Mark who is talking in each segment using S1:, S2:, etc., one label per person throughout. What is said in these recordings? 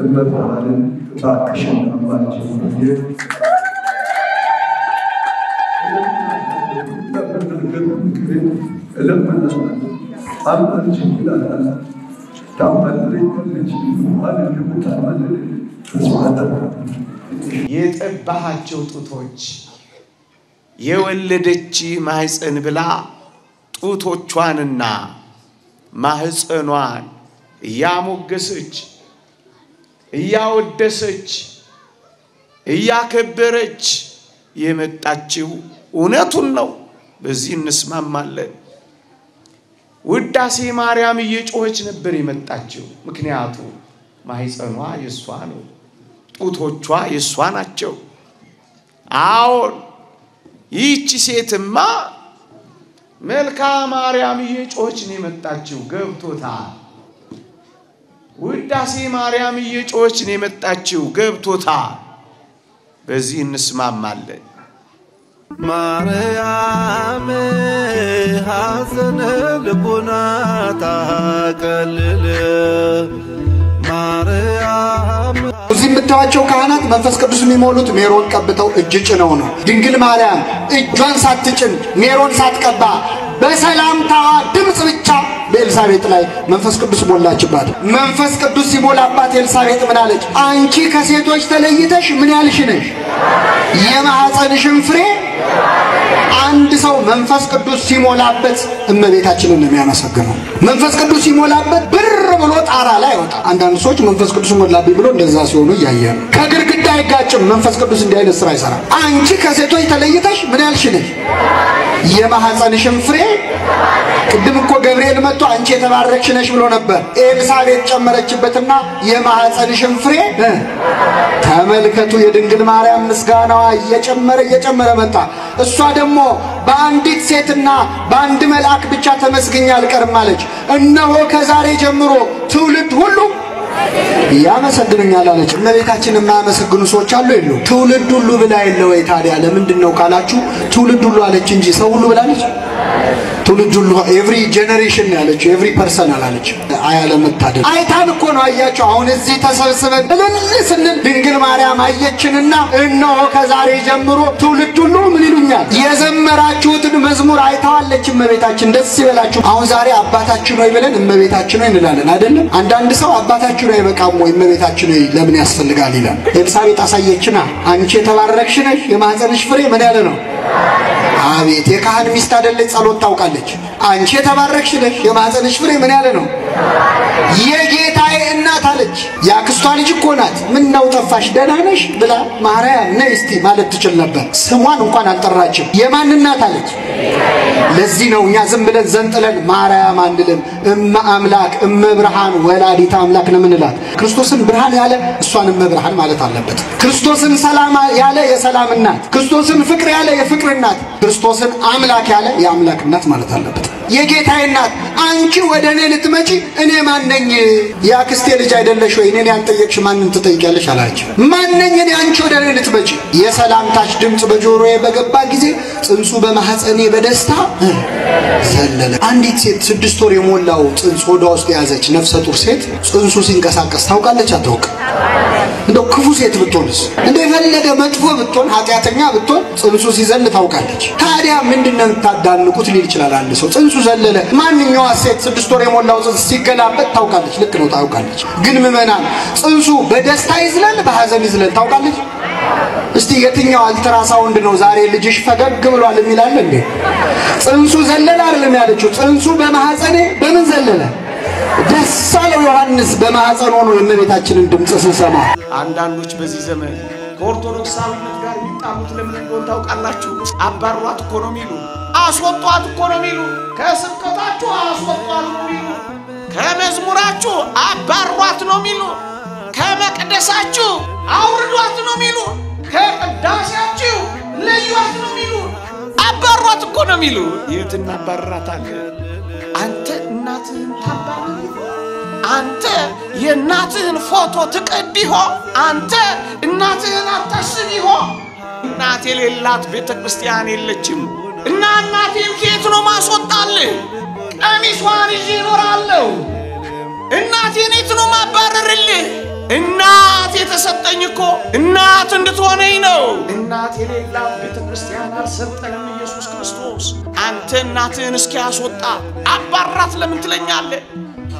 S1: እመብርሃንን እባክሽን አማልጅ አማልጅ ይላታል።
S2: የጠባሃቸው ጡቶች የወለደች ማህፀን ብላ ጡቶቿንና ማህፀኗን እያሞገሰች እያወደሰች እያከበረች የመጣችው እውነቱን ነው። በዚህ እንስማማለን። ውዳሴ ማርያም እየጮኸች ነበር የመጣችው። ምክንያቱ ማህፀኗ የእሷ ነው፣ ጡቶቿ የእሷ ናቸው። አዎን ይህቺ ሴትማ መልካ ማርያም እየጮኸች ነው የመጣችው። ገብቶታል። ውዳሴ ማርያም እየጮኸች ነው የመጣችው። ገብቶታል። በዚህ እንስማማለን።
S3: ማርያም ሐዘነ ልቡና ታቀልል ማርያም
S4: እዚህ የምታዩቸው ካህናት መንፈስ ቅዱስ የሚሞሉት ሜሮን ቀብተው እጅ ጭነው ነው። ድንግል ማርያም እጇን ሳትጭን ሜሮን ሳትቀባ በሰላምታዋ ድምፅ ብቻ በኤልሳቤጥ ላይ መንፈስ ቅዱስ ሞላችባት። መንፈስ ቅዱስ ሲሞላባት ኤልሳቤጥ ምን አለች? አንቺ ከሴቶች ተለይተሽ ምን ያልሽ ነሽ? የማኅፀንሽን ፍሬ አንድ ሰው መንፈስ ቅዱስ ሲሞላበት እመቤታችንን ነው የሚያመሰግነው። መንፈስ ቅዱስ ሲሞላበት ብር ብሎ ጣራ ላይ አይወጣ። አንዳንድ ሰዎች መንፈስ ቅዱስ ሞላብኝ ብሎ እንደዛ ሲሆኑ እያየ ነው። ከግድግዳ አይጋጭም። መንፈስ ቅዱስ እንዲህ አይነት ስራ አይሰራም። አንቺ ከሴቶች ተለይተሽ ምን ያልሽ ነሽ? የማኅፀንሽን ፍሬ ቅድም እኮ ገብርኤል መጥቶ አንቺ የተባረክሽ ነሽ ብሎ ነበር። ኤልሳቤጥ ጨመረችበትና የማኅፀንሽን ፍሬ ተመልከቱ። የድንግል ማርያም ምስጋናዋ እየጨመረ እየጨመረ መጣ። እሷ ደግሞ በአንዲት ሴትና በአንድ መልአክ ብቻ ተመስግኛ አልቀርም አለች። እነሆ ከዛሬ ጀምሮ ትውልድ ሁሉ ያመሰግኑኛል አለች። እመቤታችን የማያመሰግኑ ሰዎች አሉ የሉ? ትውልድ ሁሉ ብላ የለ ወይ? ታዲያ ለምንድን ነው ካላችሁ፣ ትውልድ ሁሉ አለች እንጂ ሰው ሁሉ ብላለች? ትውልድ ሁሉ every generation ያለችው every person አላለች። አይ አለመታደል አይታን እኮ ነው። አያቸው አሁን እዚህ ተሰብስበን እልል ስንል ድንግል ማርያም አየችንና እነሆ ከዛሬ ጀምሮ ትውልድ ሁሉ ምን ይሉኛል? የዘመራችሁትን መዝሙር አይታዋለች እመቤታችን። ደስ ይበላችሁ። አሁን ዛሬ አባታችን ሆይ ብለን እመቤታችን ሆይ እንላለን አይደለም? አንዳንድ ሰው አባታችን ሆይ በቃም ወይ እመቤታችን ሆይ ለምን ያስፈልጋል ይላል። ኤልሳቤጥ አሳየችና አንቺ የተባረክሽ ነሽ፣ የማኅፀንሽ ፍሬ ምን ያለ ነው? አቤት የካህን ሚስት አይደለች፣ ጸሎት ታውቃለች። አንቺ የተባረክሽ ነሽ፣ የማኅፀንሽ ፍሬ ምን ያለ ነው? የጌታዬ እናት አለች። የአክስቷ ልጅ እኮ ናት። ምን ነው ጠፋሽ? ደህና ነሽ ብላ ማርያም ነይ እስቲ ማለት ትችል ነበር። ስሟን እንኳን አልጠራችም። የማን እናት አለች? ለዚህ ነው እኛ ዝም ብለን ዘንጥለን ማርያም አንልም። እመ አምላክ እመ ብርሃን ወላዲተ አምላክ ነው የምንላት። ክርስቶስን ብርሃን ያለ እሷን እመ ብርሃን ማለት አለበት። ክርስቶስን ሰላም ያለ የሰላም እናት፣ ክርስቶስን ፍቅር ያለ የፍቅር እናት፣ ክርስቶስን አምላክ ያለ የአምላክ እናት ማለት አለበት። የጌታዬ እናት አንቺ ወደ እኔ ልትመጪ እኔ ማነኝ? የአክስቴ ልጅ አይደለሽ ወይ? እኔን ያልጠየቅሽ ማንን ትጠይቂያለሽ? አላቸው። ማነኝ እኔ አንቺ ወደ እኔ ልትመጪ? የሰላምታሽ ድምፅ በጆሮዬ በገባ ጊዜ ጽንሱ በማኅፀኔ በደስታ ዘለለ። አንዲት ሴት ስድስት ወር የሞላው ጽንስ ሆዷ ውስጥ የያዘች ነፍሰ ጡር ሴት ጽንሱ ሲንቀሳቀስ ታውቃለች? አታውቅም? እንደው ክፉ ሴት ብትሆንስ እንደ የፈለገ መጥፎ ብትሆን ኃጢአተኛ ብትሆን ጽንሱ ሲዘል ታውቃለች። ታዲያ ምንድን ነው የምታዳንቁት ሊል ይችላል አንድ ሰው። ጽንሱ ዘለለ። ማንኛዋ ሴት ስድስት ወር የሞላው ጽንስ ሲገላበጥ ታውቃለች። ልክ ነው፣ ታውቃለች። ግን ምዕመናን ጽንሱ በደስታ ይዝለል በሐዘን ይዝለል ታውቃለች? እስቲ የትኛው አልትራሳውንድ ነው ዛሬ ልጅሽ ፈገግ ብሏል የሚላል እንዴ? ጽንሱ ዘለለ አይደለም ያለችው። ጽንሱ በማኅፀኔ በምን ዘለለ? ዮሐንስ በማኅፀን ሆኖ የእመቤታችንን ድምፅ ስሰማ።
S2: አንዳንዶች በዚህ ዘመን ከኦርቶዶክሳዊነት ጋር የሚጣሉት ለምን እንደሆነ ታውቃላችሁ? አባሯት እኮ ነው የሚሉ፣ አስወጧት እኮ ነው የሚሉ፣ ከስብከታችሁ አስወጧት ነው የሚሉ፣ ከመዝሙራችሁ አባሯት ነው የሚሉ፣ ከመቅደሳችሁ አውርዷት ነው የሚሉ፣ ከቅዳሴያችሁ ለዩዋት ነው የሚሉ፣ አባሯት እኮ ነው የሚሉ። የት እናባርራታለን? አንተ እናትህን ይሆን? አንተ የእናትህን ፎቶ ትቀድ ይሆን? አንተ እናትህን አታስብ ይሆን? እናት የሌላት ቤተ ክርስቲያን የለችም እና እናቴን ከየት ነው ማስወጣልህ? ቀሚሷን ይዤ እኖራለሁ። እናቴን የት ነው ማባረርልህ? እናት የተሰጠኝ እኮ እናት እንድትሆነኝ ነው። እናት የሌላት ቤተ ክርስቲያን አልሰጠንም ኢየሱስ ክርስቶስ። አንተ እናትህን እስኪያስወጣ አባራት ለምን ትለኛለህ?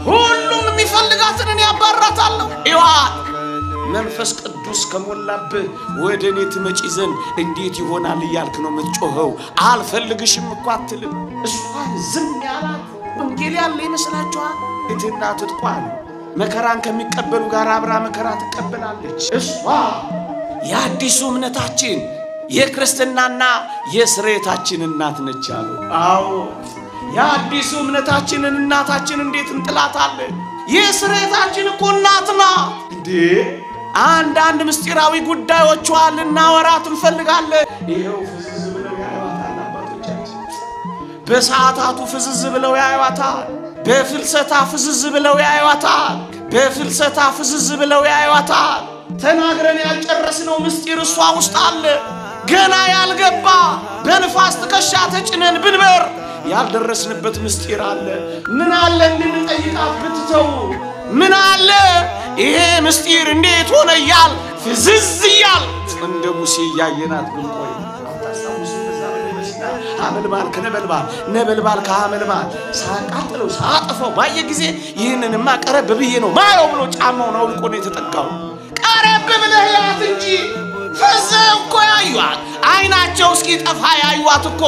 S2: ሁሉም የሚፈልጋትን እኔ አባራታለሁ። ይዋል መንፈስ ቅዱስ ከሞላብህ ወደ እኔ ትመጪ ዘንድ እንዴት ይሆናል እያልክ ነው የምትጮኸው። አልፈልግሽም እኮ አትልም። እሷን ዝም ያላት ወንጌል ያለ ይመስላችኋል? እህትና ትጥቋል መከራን ከሚቀበሉ ጋር አብራ መከራ ትቀበላለች። እሷ የአዲሱ እምነታችን የክርስትናና የስሬታችን እናት ነች አሉ። አዎ የአዲሱ እምነታችንን እናታችን እንዴት እንጥላታለን? የስሬታችን እኮ እናት ናት እንዴ! አንዳንድ ምስጢራዊ ጉዳዮቿን ልናወራት እንፈልጋለን። ይኸው ፍዝዝ ብለው ያዩዋታል አባቶቻችን። በሰዓታቱ ፍዝዝ ብለው ያዩዋታል። በፍልሰታ ፍዝዝ ብለው ያዩዋታል። በፍልሰታ ፍዝዝ ብለው ያዩዋታል። ተናግረን ያልጨረስነው ምስጢር እሷ ውስጥ አለ። ገና ያልገባ በንፋስ ትከሻ ተጭነን ብንበር ያልደረስንበት ምስጢር አለ። ምን አለ እንድንጠይቃት ብትተው? ምን አለ ይሄ ምስጢር እንዴት ሆነ እያል ፍዝዝ እያል እንደ ሙሴ እያየናት ብንቆይ ሐመልማል ከነበልባል ነበልባል ከሐመልማል ሳቃጥለው ሳጠፈው ባየ ጊዜ ይህንንማ ቀረብ ብዬ ነው ማየው ብሎ ጫማውን አውልቆ ነው የተጠጋው። ቀረብ ብለህ ያት እንጂ ፈዘው እኮ ያዩዋት አይናቸው እስኪ ጠፋ ያዩዋት እኮ!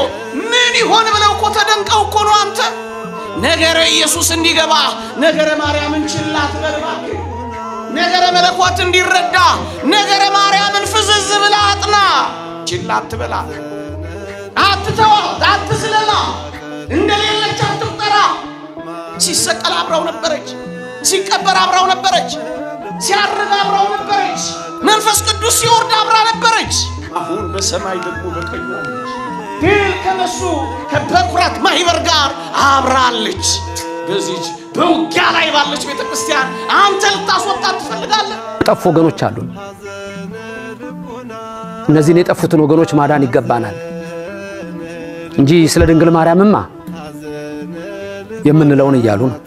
S2: ምን ይሆን ብለው እኮ ተደንቀው እኮ ነው አንተ! ነገረ ኢየሱስ እንዲገባ ነገረ ማርያምን ችላ ትበል እባክህ። ነገረ መለኮት እንዲረዳ ነገረ ማርያምን ፍዝዝ ብላ አጥና። ችላ አትበላ፣ አትተዋ፣ አትስለላ፣ እንደሌለች አትቁጠራ። ሲሰቀል አብራው ነበረች፣ ሲቀበር አብራው ነበረች፣ ሲያርግ አብራው ነበረች፣ መንፈስ ቅዱስ ሲወርድ አብራ ነበረች። አሁን በሰማይ ደግሞ በቀኙ ድል ከነሱ ከበኩራት ማህበር ጋር አብራለች። በዚች በውጊያ ላይ ባለች ቤተ ክርስቲያን አንተ ልታስወጣት ትፈልጋለህ?
S5: የጠፉ ወገኖች አሉ። እነዚህን የጠፉትን ወገኖች ማዳን ይገባናል እንጂ ስለ ድንግል ማርያምማ የምንለውን እያሉ ነው።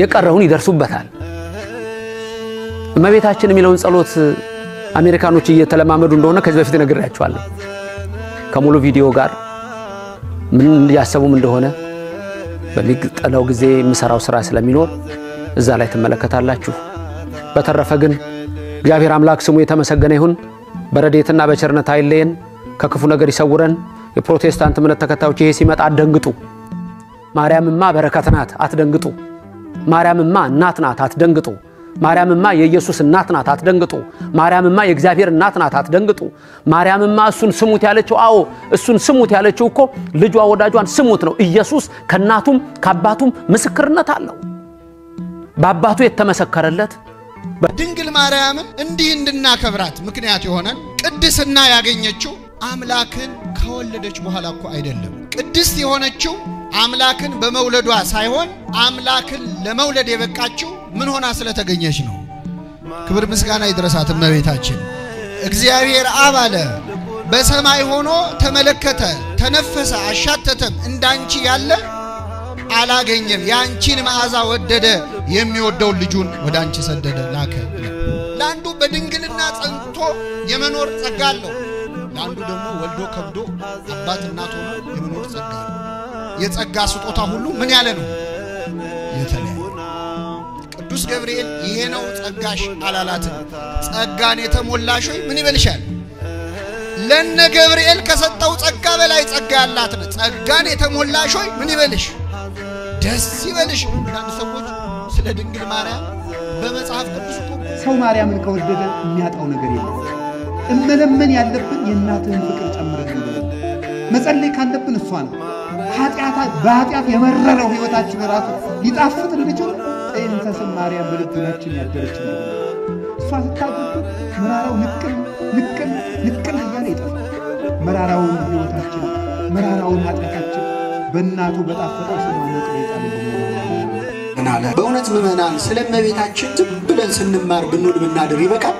S5: የቀረውን ይደርሱበታል። እመቤታችን የሚለውን ጸሎት አሜሪካኖች እየተለማመዱ እንደሆነ ከዚህ በፊት ነግሬያቸዋለሁ። ከሙሉ ቪዲዮ ጋር ምን እያሰቡም እንደሆነ በሚቀጥለው ጊዜ የምሰራው ስራ ስለሚኖር እዛ ላይ ትመለከታላችሁ። በተረፈ ግን እግዚአብሔር አምላክ ስሙ የተመሰገነ ይሁን። በረዴትና በቸርነት አይለየን፣ ከክፉ ነገር ይሰውረን። የፕሮቴስታንት እምነት ተከታዮች ይሄ ሲመጣ አትደንግጡ። ማርያምማ በረከት ናት፣ አትደንግጡ። ማርያምማ እናት ናት፣ አትደንግጡ። ማርያምማ የኢየሱስ እናት ናት፣ አትደንግጡ። ማርያምማ የእግዚአብሔር እናት ናት፣ አትደንግጡ። ማርያምማ እሱን ስሙት ያለችው አዎ፣ እሱን ስሙት ያለችው እኮ ልጇ ወዳጇን ስሙት ነው። ኢየሱስ ከእናቱም ከአባቱም ምስክርነት አለው። በአባቱ የተመሰከረለት
S4: ድንግል ማርያምን እንዲህ እንድናከብራት ምክንያት የሆነን ቅድስና ያገኘችው አምላክን ከወለደች በኋላ እኮ አይደለም። ቅድስት የሆነችው አምላክን በመውለዷ ሳይሆን አምላክን ለመውለድ የበቃችው ምን ሆና ስለተገኘች ነው። ክብር ምስጋና ይድረሳት እመቤታችን። እግዚአብሔር አብ አለ በሰማይ ሆኖ ተመለከተ፣ ተነፈሰ፣ አሻተተም እንዳንቺ ያለ አላገኘም። የአንቺን መዓዛ ወደደ፣ የሚወደውን ልጁን ወደ አንቺ ሰደደ ላከ። ለአንዱ በድንግልና ጸንቶ የመኖር ጸጋ አለው። ለአንዱ ደግሞ ወልዶ ከብዶ አባት እናት ሆኖ የመኖር ጸጋ አለው። የጸጋ ስጦታ ሁሉ ምን ያለ ነው? ቅዱስ ገብርኤል ይሄ ነው ጸጋሽ አላላትም። ጸጋን የተሞላሽ ሆይ ምን ይበልሻል? ለነ ገብርኤል ከሰጠው ጸጋ በላይ ጸጋ ያላት ነው። ጸጋን የተሞላሽ ሆይ ምን ይበልሽ? ደስ ይበልሽ። አንዳንድ ሰዎች ስለ ድንግል ማርያም በመጽሐፍ ቅዱስ
S6: ሰው ማርያምን ከወደደ የሚያጣው ነገር የለም። እመለመን ያለብን የእናትህን ፍቅር ጨምረን መጸለይ ካለብን እሷ ነው። በኃጢአት የመረረው ሕይወታችን ራሱ ሊጣፍጥ እንዲችል ጥንተ ስም ማርያም በልቡናችን ያደረች እሷ ስታገብር መራራው ንቅል ንቅል ንቅል እያለ ይጠፋል። መራራውን ሕይወታችን መራራውን ኃጢአታችን በእናቱ በጣፈጠው ነቅሎ ይጣል
S7: አለ። በእውነት ምዕመናን ስለ እመቤታችን ዝም ብለን ስንማር ብንውል ብናድር ይበቃል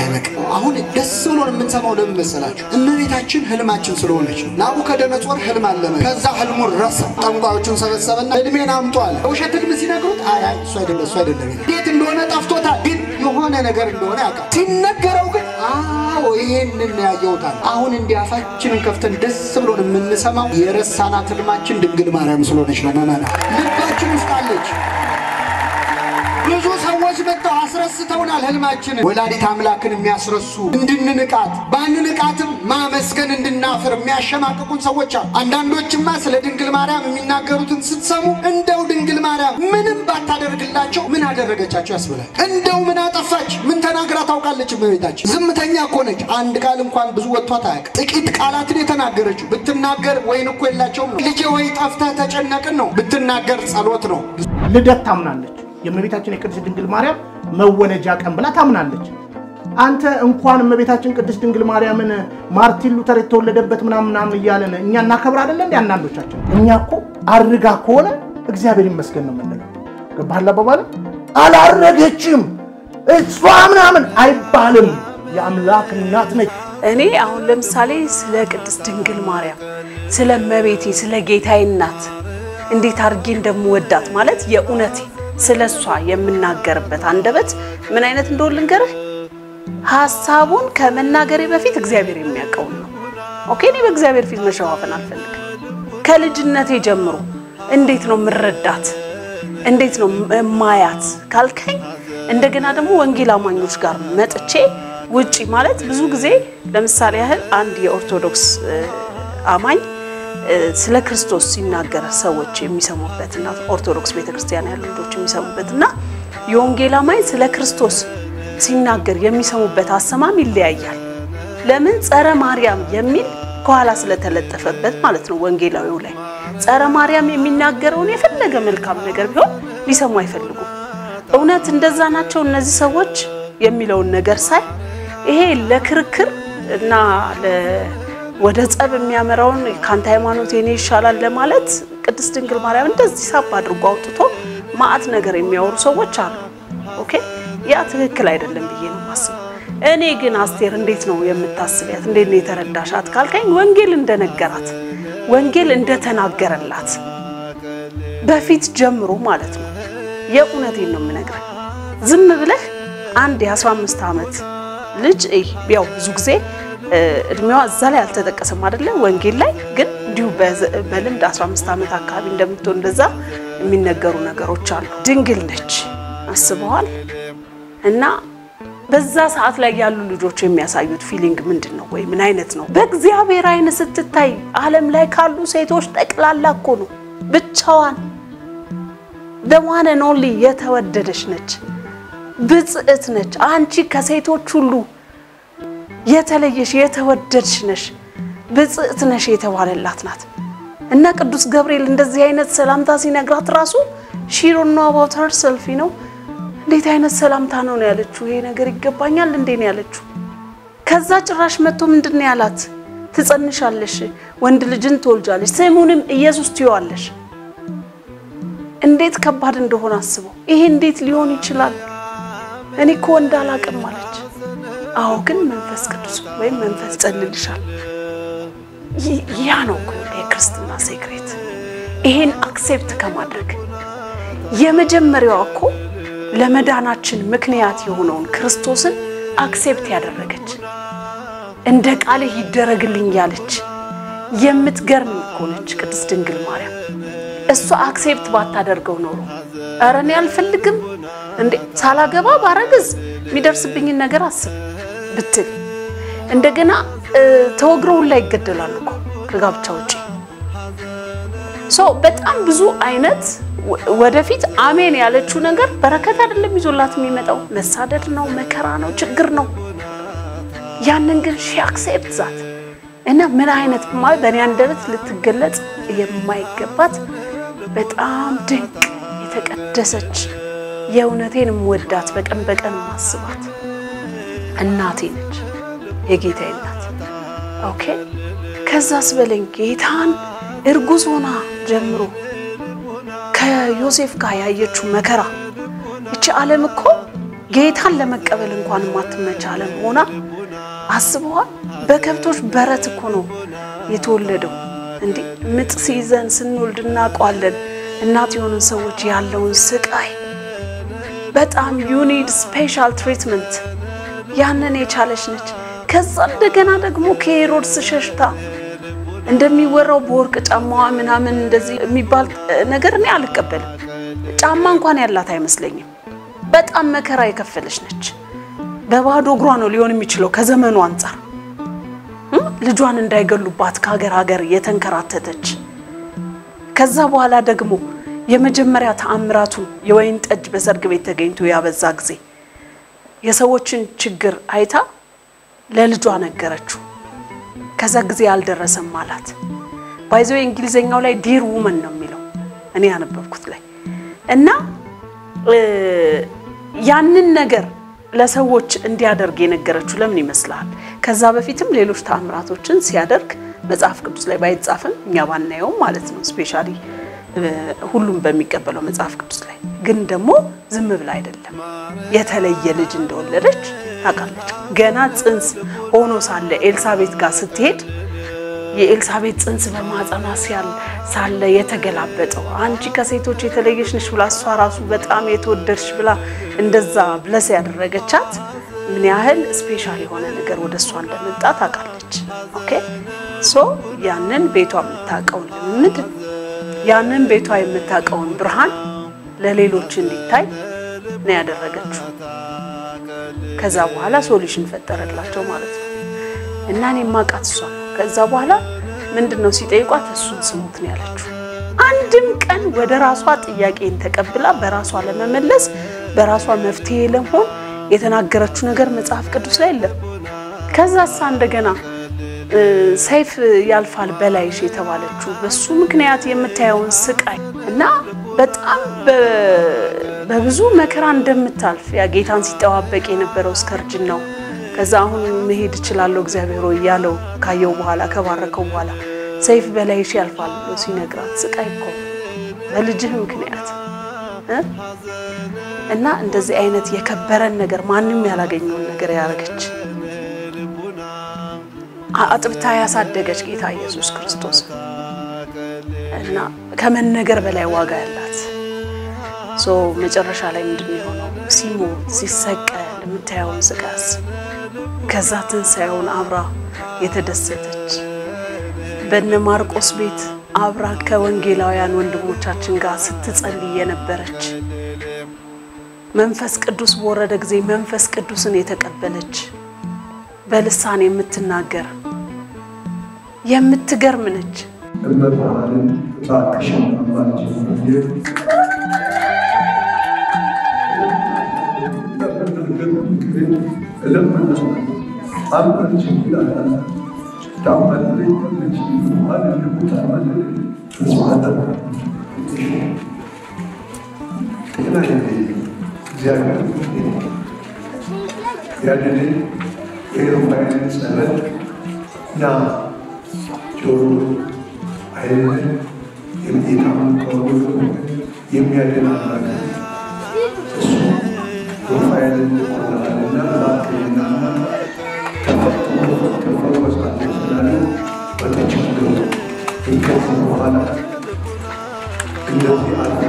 S4: አይበቃም። አሁን ደስ ብሎን የምንሰማው ለምን መሰላችሁ? እመቤታችን ህልማችን ስለሆነች ነው። ናቡከደነጾር ህልም አለመ። ከዛ ህልሙን ረሳ። ጠንቋዮቹን ሰበሰበና እድሜን አምጡ አለ። ውሸት ህልም ሲነግሩት አይ እሱ አይደለም እሱ አይደለም እንዴት እንደሆነ ጠፍቶታል፣ ግን የሆነ ነገር እንደሆነ ያውቃል። ሲነገረው ግን አዎ ይሄንን ያየውታል። አሁን እንዲህ አፋችንን ከፍተን ደስ ብሎን የምንሰማው የረሳናት ህልማችን ድንግል ማርያም ስለሆነች ነው። መመና ልባችን ውስጥ አለች። ብዙ ሰዎች አስረስተውናል ህልማችንን። ወላዲት አምላክን የሚያስረሱ እንድንንቃት ባንንቃትም ማመስገን እንድናፍር የሚያሸማቅቁን ሰዎች አሉ። አንዳንዶችማ ስለ ድንግል ማርያም የሚናገሩትን ስትሰሙ እንደው ድንግል ማርያም ምንም ባታደርግላቸው ምን አደረገቻቸው ያስብላል። እንደው ምን አጠፋች? ምን ተናግራ ታውቃለች? እመቤታችን ዝምተኛ እኮ ነች። አንድ ቃል እንኳን ብዙ ወጥቷት አያውቅም። ጥቂት ቃላትን የተናገረችው ብትናገር ወይን እኮ የላቸውም ነው። ልጄ ወይ ጠፍተህ ተጨነቅን ነው። ብትናገር ጸሎት ነው።
S8: ልደት ታምናለች። የእመቤታችን የቅድስት ድንግል ማርያም መወለጃ ቀን ብላ ታምናለች። አንተ እንኳን እመቤታችን ቅድስት ድንግል ማርያምን ማርቲን ሉተር የተወለደበት ምናምን እያለን እኛ እናከብር አይደለ እንዲ አንዳንዶቻችን። እኛ እኮ አርጋ ከሆነ እግዚአብሔር ይመስገን ነው የምንለው። ገባህል አባባል አላረገችም እሷ ምናምን አይባልም። የአምላክ እናት ነች።
S9: እኔ አሁን ለምሳሌ ስለ ቅድስት ድንግል ማርያም ስለ እመቤቴ ስለ ጌታዬ እናት እንዴት አድርጌ እንደምወዳት ማለት የእውነቴ ስለ እሷ የምናገርበት አንደበት ምን አይነት እንደሆነ ልንገርህ። ሀሳቡን ከመናገሬ በፊት እግዚአብሔር የሚያውቀውን ነው። Okay፣ እኔ በእግዚአብሔር ፊት መሸዋፈን አልፈልግም። ከልጅነቴ ጀምሮ እንዴት ነው ምረዳት፣ እንዴት ነው ማያት ካልከኝ፣ እንደገና ደግሞ ወንጌል አማኞች ጋር መጥቼ ውጪ ማለት ብዙ ጊዜ ለምሳሌ ያህል አንድ የኦርቶዶክስ አማኝ ስለ ክርስቶስ ሲናገር ሰዎች የሚሰሙበትና ኦርቶዶክስ ቤተክርስቲያን ያሉ ልጆች የሚሰሙበትና የወንጌል አማኝ ስለ ክርስቶስ ሲናገር የሚሰሙበት አሰማም ይለያያል። ለምን? ጸረ ማርያም የሚል ከኋላ ስለተለጠፈበት ማለት ነው። ወንጌላዊው ላይ ጸረ ማርያም የሚናገረውን የፈለገ መልካም ነገር ቢሆን ሊሰሙ አይፈልጉም። እውነት እንደዛ ናቸው እነዚህ ሰዎች የሚለውን ነገር ሳይ ይሄ ለክርክር እና ወደ ጸብ የሚያመራውን ከአንተ ሃይማኖት የኔ ይሻላል ለማለት ቅድስት ድንግል ማርያም እንደዚህ ሳብ አድርጎ አውጥቶ ማአት ነገር የሚያወሩ ሰዎች አሉ። Okay ያ ትክክል አይደለም ብዬ ነው የማስበው። እኔ ግን አስቴር እንዴት ነው የምታስቢያት? እንዴት ነው የተረዳሻት ካልከኝ ወንጌል እንደነገራት ወንጌል እንደተናገረላት በፊት ጀምሮ ማለት ነው። የእውነቴን ነው የምነግርህ። ዝም ብለህ አንድ የ15 ዓመት ልጅ ያው ብዙ ጊዜ እድሜዋ እዛ ላይ አልተጠቀሰም አይደለ? ወንጌል ላይ ግን እንዲሁ በልምድ 15 ዓመት አካባቢ እንደምትሆን እንደዛ የሚነገሩ ነገሮች አሉ። ድንግል ነች አስበዋል። እና በዛ ሰዓት ላይ ያሉ ልጆች የሚያሳዩት feeling ምንድን ነው? ወይ ምን አይነት ነው? በእግዚአብሔር አይን ስትታይ ዓለም ላይ ካሉ ሴቶች ጠቅላላ እኮ ነው ብቻዋን the one and only የተወደደች ነች፣ ብጽዕት ነች። አንቺ ከሴቶች ሁሉ የተለየሽ የተወደድሽ ነሽ፣ ብጽዕት ነሽ የተባለላት ናት። እና ቅዱስ ገብርኤል እንደዚህ አይነት ሰላምታ ሲነግራት ራሱ she wondered about herself ነው። እንዴት አይነት ሰላምታ ነው ነው ያለችው? ይሄ ነገር ይገባኛል እንዴ ነው ያለችው። ከዛ ጭራሽ መጥቶ ምንድን ነው ያላት? ትጸንሻለሽ፣ ወንድ ልጅን ትወልጃለሽ፣ ስሙንም ኢየሱስ ትይዋለሽ። እንዴት ከባድ እንደሆነ አስበው። ይሄ እንዴት ሊሆን ይችላል? እኔ እኮ ወንድ አላቅም አለች። አዎ ግን መንፈስ ቅዱስ ወይም መንፈስ ጸልልሻል። ያ ነው እኮ የክርስትና secret። ይሄን accept ከማድረግ የመጀመሪያዋ እኮ ለመዳናችን ምክንያት የሆነውን ክርስቶስን accept ያደረገች እንደ ቃልህ ይደረግልኝ ያለች የምትገርም እኮ ነች ቅድስት ድንግል ማርያም። እሷ accept ባታደርገው ኖሮ ኧረ እኔ አልፈልግም እንዴ ሳላገባ ባረግዝ የሚደርስብኝን ነገር አስብ ብትል እንደገና ተወግረውን ላይ ይገደላሉ እኮ ከጋብቻ ውጪ። so በጣም ብዙ አይነት ወደፊት አሜን ያለችው ነገር በረከት አይደለም ይዞላት የሚመጣው መሳደድ ነው፣ መከራ ነው፣ ችግር ነው። ያንን ግን she accept that እና ምን አይነት ማለት በእኔ አንደበት ልትገለጽ የማይገባት በጣም ድንቅ የተቀደሰች የእውነቴን የምወዳት በቀን በቀን የማስባት እናቴ ነች፣ የጌታዬ እናት። okay ከዛስ በለኝ ጌታን እርጉዝ ሆና ጀምሮ ከዮሴፍ ጋር ያየችው መከራ። እቺ ዓለም እኮ ጌታን ለመቀበል እንኳን የማትመች ዓለም ሆና አስበዋል። በከብቶች በረት እኮ ነው የተወለደው። እንዲህ ምጥ ሲይዘን ስንወልድ እናውቀዋለን። እናት የሆኑን ሰዎች ያለውን ስቃይ በጣም you need special treatment ያንን የቻለች ነች። ከዛ እንደገና ደግሞ ከሄሮድስ ሸሽታ እንደሚወራው በወርቅ ጫማዋ ምናምን እንደዚህ የሚባል ነገር እኔ አልቀበልም። ጫማ እንኳን ያላት አይመስለኝም። በጣም መከራ የከፈለች ነች። በባዶ እግሯ ነው ሊሆን የሚችለው ከዘመኑ አንጻር ልጇን እንዳይገሉባት ከሀገር ሀገር የተንከራተተች ከዛ በኋላ ደግሞ የመጀመሪያ ተአምራቱን የወይን ጠጅ በሰርግ ቤት ተገኝቶ ያበዛ ጊዜ የሰዎችን ችግር አይታ ለልጇ ነገረችው። ከዛ ጊዜ አልደረሰም አላት። by the way የእንግሊዝኛው ላይ dear woman ነው የሚለው እኔ ያነበብኩት ላይ እና ያንን ነገር ለሰዎች እንዲያደርግ የነገረችው ለምን ይመስልሃል? ከዛ በፊትም ሌሎች ተአምራቶችን ሲያደርግ መጽሐፍ ቅዱስ ላይ ባይጻፍም እኛ ባናየውም ማለት ነው specially ሁሉም በሚቀበለው መጽሐፍ ቅዱስ ላይ ግን ደግሞ ዝም ብላ አይደለም የተለየ ልጅ እንደወለደች ታውቃለች። ገና ጽንስ ሆኖ ሳለ ኤልሳቤት ጋር ስትሄድ የኤልሳቤት ጽንስ በማህፀኗ ሳለ የተገላበጠው አንቺ ከሴቶች የተለየች ነሽ ብላ እሷ ራሱ በጣም የተወደድሽ ብላ እንደዛ bless ያደረገቻት ምን ያህል special የሆነ ነገር ወደ እሷ እንደመጣ ታውቃለች። okay so ያንን ቤቷ የምታውቀውን ልምምድ ያንን ቤቷ የምታውቀውን ብርሃን ለሌሎች እንዲታይ ነው ያደረገችው። ከዛ በኋላ solution ፈጠረላቸው ማለት ነው። እና እኔ የማውቃት እሷ ከዛ በኋላ ምንድን ነው ሲጠይቋት እሱን ስሙት ነው ያለችው። አንድም ቀን ወደ ራሷ ጥያቄን ተቀብላ በራሷ ለመመለስ በራሷ መፍትሄ ለመሆን የተናገረችው ነገር መጽሐፍ ቅዱስ ላይ የለም። ከዛ እሳ እንደገና ሰይፍ ያልፋል በላይሽ የተባለችው በሱ ምክንያት የምታየውን ስቃይ እና በጣም በብዙ መከራ እንደምታልፍ ያ ጌታን ሲጠባበቅ የነበረው እስከ እርጅናው ከዛ አሁን መሄድ እችላለሁ እግዚአብሔር ሆይ ያለው ካየው በኋላ ከባረከው በኋላ ሰይፍ በላይሽ ያልፋል ብሎ ሲነግራት ስቃይ እኮ በልጅህ ምክንያት እና እንደዚህ አይነት የከበረን ነገር ማንም ያላገኘውን ነገር ያደረገች አጥብታ ያሳደገች ጌታ ኢየሱስ ክርስቶስ እና ከመነገር በላይ ዋጋ ያላት። መጨረሻ ላይ ምንድን የሆነው? ሲሞት ሲሰቀል የምታየውን ስቃስ ከዛ ትንሣኤውን አብራ የተደሰተች። በነ ማርቆስ ቤት አብራ ከወንጌላውያን ወንድሞቻችን ጋር ስትጸልይ የነበረች። መንፈስ ቅዱስ በወረደ ጊዜ መንፈስ ቅዱስን የተቀበለች። በልሳን የምትናገር የምትገርም ነች።
S1: እመብርሃንን እባክሽን አማልጅ አማልጅ ይላል ማንንም ታማልድ ተስፋ አደርጋለሁ። ጤና እግዚአብሔር ያንን የሩፋኤልን ጸበል ጆሮ అయింది ఎన్ని కాలం కోరుకుంటుంది ఎమ్మె అంటే الذي أعطى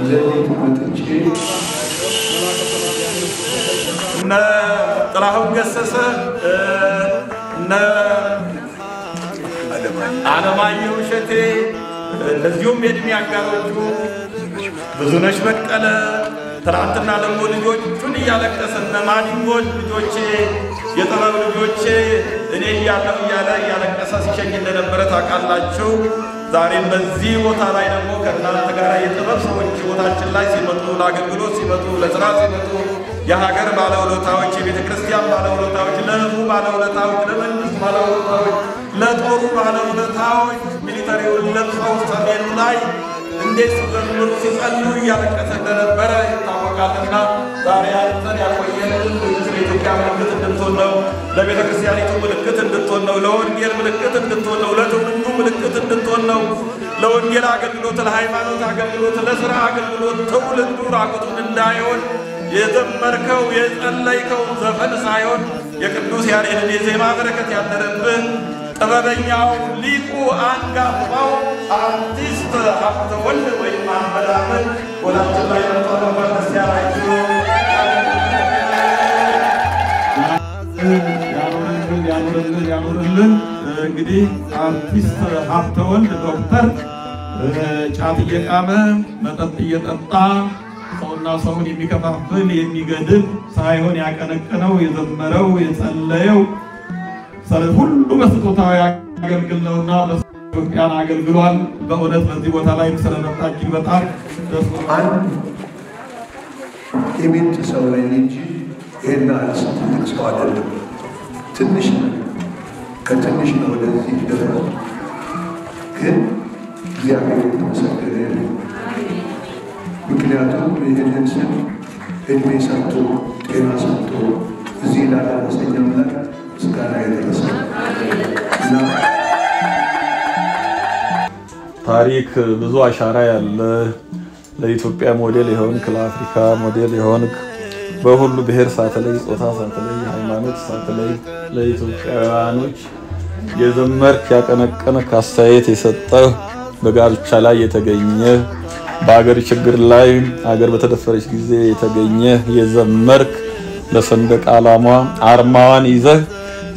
S1: الذي تمتج
S10: إن طلعهم قسسة إن አለማየሁ እሸቴ እንደዚሁም የእድሜ አጋሮቹ ብዙነሽ በቀለ ትናንትና ደግሞ ልጆቹን እያለቀሰ እነ ማዲንጎን ልጆቼ የጥበብ ልጆቼ እኔ እያለሁ እያለ እያለቀሰ ሲሸኝ እንደነበረ ታውቃላችሁ። ዛሬም በዚህ ቦታ ላይ ደግሞ ከእናንተ ጋር የጥበብ ሰዎች ቦታችን ላይ ሲመጡ ለአገልግሎት ሲመጡ ለስራ ሲመጡ የሀገር ባለውለታዎች፣ የቤተ ክርስቲያን ባለውለታዎች፣ ለህዝቡ ባለውለታዎች፣ ለመንግስት ባለውለታዎች፣ ሰሜኑ ላይ እንዴት ሲዘምሩ ሲጸልዩ እያለቀሰ እንደነበረ ይታወቃልና ዛሬ አንተን ያቆየልን ስለ ኢትዮጵያ ምልክት እንድትሆን ነው። ለቤተ ክርስቲያኒቱ ምልክት እንድትሆን ነው። ለወንጌል ምልክት እንድትሆን ነው። ለትውልዱ ምልክት እንድትሆን ነው። ለወንጌል አገልግሎት፣ ለሃይማኖት አገልግሎት፣ ለስራ አገልግሎት ትውልዱ ራቁቱን እንዳይሆን የዘመርከው የጸለይከው ዘፈን ሳይሆን የቅዱስ ያሬድን የዜማ በረከት ያደረብህ ጥበበኛው ሊቁ አንጋፋው አርቲስት ሀብተወልድ ወይም አህመድ አህመድ ወላችን ላይ መጥቶ መፈረስ ያላችሁ
S11: ያኑርልን ያኑርልን ያኑርልን። እንግዲህ አርቲስት ሀብተወልድ ዶክተር ጫት እየቃመ መጠጥ እየጠጣ ሰውና ሰውን የሚከፋፍል የሚገድል ሳይሆን ያቀነቀነው የዘመረው የጸለየው ስለ ሁሉ በስጦታው ያገልግል ነውና ኢትዮጵያን አገልግሏል። በእውነት በዚህ ቦታ ላይ ስለመጣ እጅግ በጣም ደስ
S1: አንድ የቤት ሰው ነኝ እንጂ ያህል ትልቅ ሰው አይደለም። ትንሽ ከትንሽ ነው ወደዚህ ደረስ። ግን እግዚአብሔር የተመሰገነ ምክንያቱም ይህንን ስል እድሜ ሰጥቶ ጤና ሰጥቶ እዚህ ላደረሰኝ አምላክ ምስጋና እና
S11: ታሪክ ብዙ አሻራ ያለ ለኢትዮጵያ ሞዴል የሆንክ ለአፍሪካ ሞዴል የሆንክ በሁሉ ብሔር ሳትለይ፣ ጾታ ሳትለይ፣ ሃይማኖት ሳትለይ ለኢትዮጵያውያኖች የዘመርክ ያቀነቀንክ አስተያየት የሰጠህ በጋብቻ ላይ የተገኘ በአገር ችግር ላይ አገር በተደፈረች ጊዜ የተገኘ የዘመርክ ለሰንደቅ ዓላማ አርማዋን ይዘህ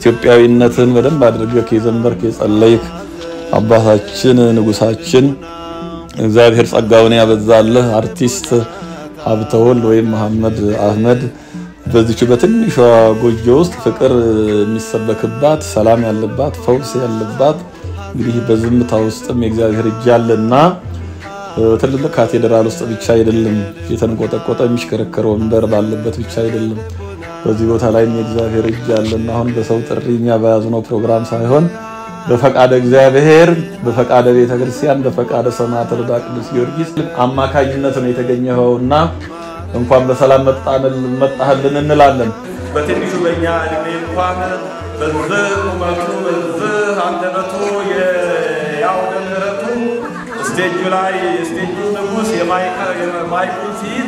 S11: ኢትዮጵያዊነትን በደንብ አድርገህ የዘመርክ የጸለይክ አባታችን ንጉሳችን እግዚአብሔር ጸጋውን ያበዛልህ አርቲስት ሀብተወልድ ወይም መሐመድ አህመድ በዚች በትንሿ ጎጆ ውስጥ ፍቅር የሚሰበክባት ሰላም ያለባት ፈውስ ያለባት እንግዲህ በዝምታ ውስጥም የእግዚአብሔር እጅ አለና ትልልቅ ካቴድራል ውስጥ ብቻ አይደለም የተንቆጠቆጠ የሚሽከረከር ወንበር ባለበት ብቻ አይደለም። በዚህ ቦታ ላይ የእግዚአብሔር እጅ አለና አሁን በሰው ጥሪ እኛ በያዝነው ፕሮግራም ሳይሆን በፈቃደ እግዚአብሔር በፈቃደ ቤተ ክርስቲያን በፈቃደ ሰማዕተ ልዳ ቅዱስ ጊዮርጊስ አማካኝነት ነው የተገኘኸውና እንኳን በሰላም መጣህልን እንላለን።
S10: በትንሹ በእኛ እድሜ እንኳን በዚህ ቁመቱ በዚህ አንደበቱ የአውደ ምሕረቱ stage ኡ ላይ stage ኡ ንጉሥ የ mic ኡን ሲይዝ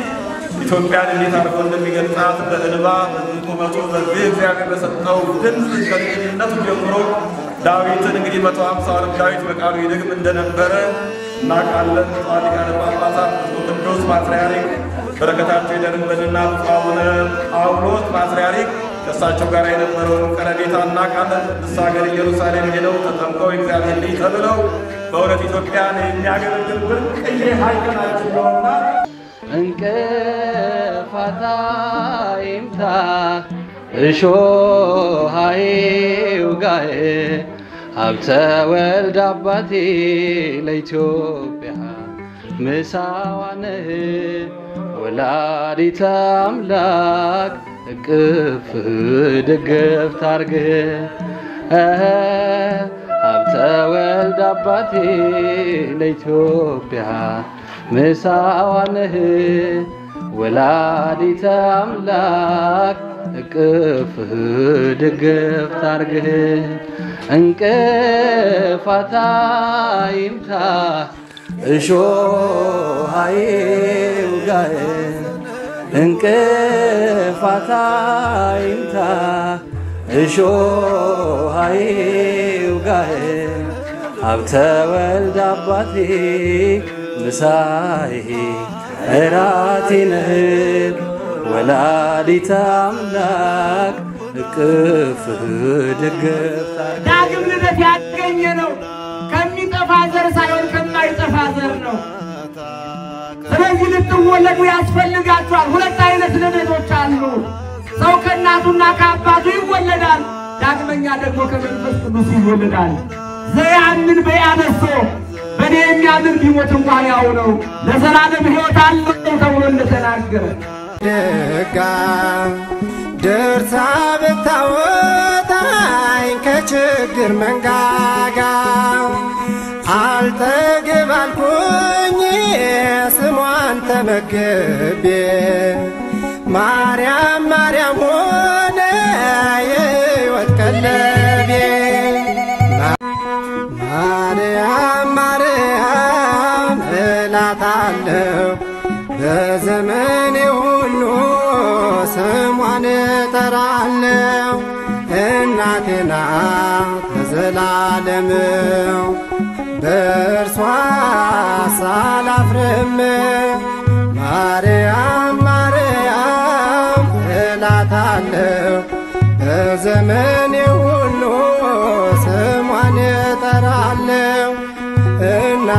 S10: ኢትዮጵያን እንዴት አድርጎ እንደሚገልጣት በእንባ በዚህ ቁመቱ በዚህ እግዚአብሔር በሰጠው ድምፅ ከልጅነቱ ጀምሮ ዳዊትን እንግዲህ መቶ ሀምሳውንም ዳዊት በቃሉ ይደግም እንደነበረ እናውቃለን። ሊቃነ ጳጳሳት ብፁዕ ቅዱስ ፓትርያርክ በረከታቸው ይደርብንና አቡነ ጳውሎስ ፓትርያርክ ከእሳቸው ጋር የነበረውን ቀረቤታ እናውቃለን። ቅድስት ሀገር ኢየሩሳሌም ሄደው ተጠምቀው እግዚአብሔር ልጅ ተብለው በእውነት ኢትዮጵያን የሚያገለግል ብርቅዬ ሀይቅ ናቸው ነውና
S12: እንቅፋት አይምታ እሾህ አይውጋህ ሀብተ ወልድ አባቴ ለኢትዮጵያ ምሳዋነህ ወላዲተ አምላክ እቅፍ ድግፍ ታርግህ ሀብተ ወልድ አባቴ ለኢትዮጵያ ምሳዋነህ ወላዲተ አምላክ እቅፍህ ድግፍ ታርግህ እንቅፋት አይምታ እሾህ አይውጋህ እንቅፋት አይምታ እሾህ አይውጋህ ሀብተ ወልድ አባቴ ምሳዬ እራቴ ነህ ወላዲተ አምላክ እቅፍህ ድግፍ
S13: ዳግም ልደት ያገኘ ነው ከሚጠፋ ዘር ሳይሆን ከማይጠፋ ዘር ነው። ስለዚህ ልትወለዱ ያስፈልጋችኋል። ሁለት አይነት ልደቶች አሉ። ሰው ከእናቱና ከአባቱ ይወለዳል። ዳግመኛ ደግሞ ከመንፈስ ቅዱስ ይወለዳል። ዘያምን በያነሶ በእኔ የሚያምን ቢሞት እንኳን ያው ነው፣ ለዘላለም ሕይወት አለው ተብሎ እንደተናገረ
S3: ደጋ ደርሳ ብታወጣኝ ከችግር መንጋጋ አልጠግብ አልኩኝ ስሟን ተመግቤ። ማርያም ማርያም ሆነ የሕይወት ቀለቤ እላታለሁ በዘመኔ ሁሉ እጠራለሁ። እናቴ ናት ለዘላለምው። በእርሷ ሳላፍርም። ማርያም ማርያም እላታለሁ። በዘመኔ ሁሉ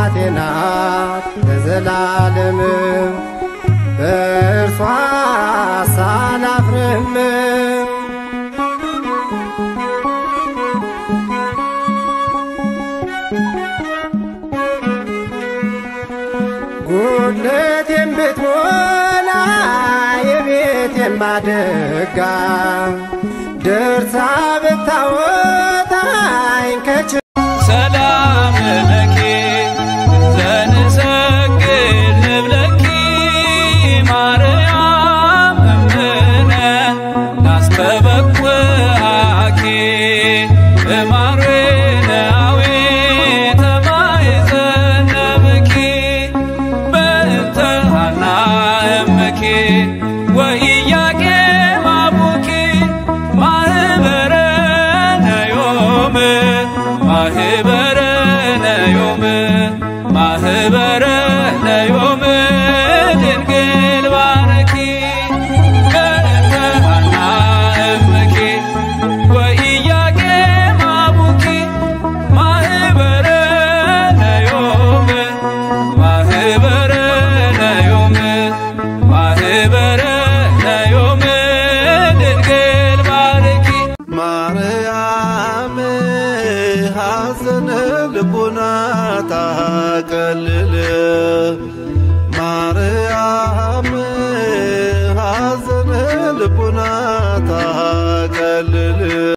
S3: እናቴ ናት ለዘላለምም በእርሷ ሳላፍርም። ጉድለቴን ብትሞላ የቤቴን ማደጋ ደርሳ ብታወጣኝ
S12: وإياك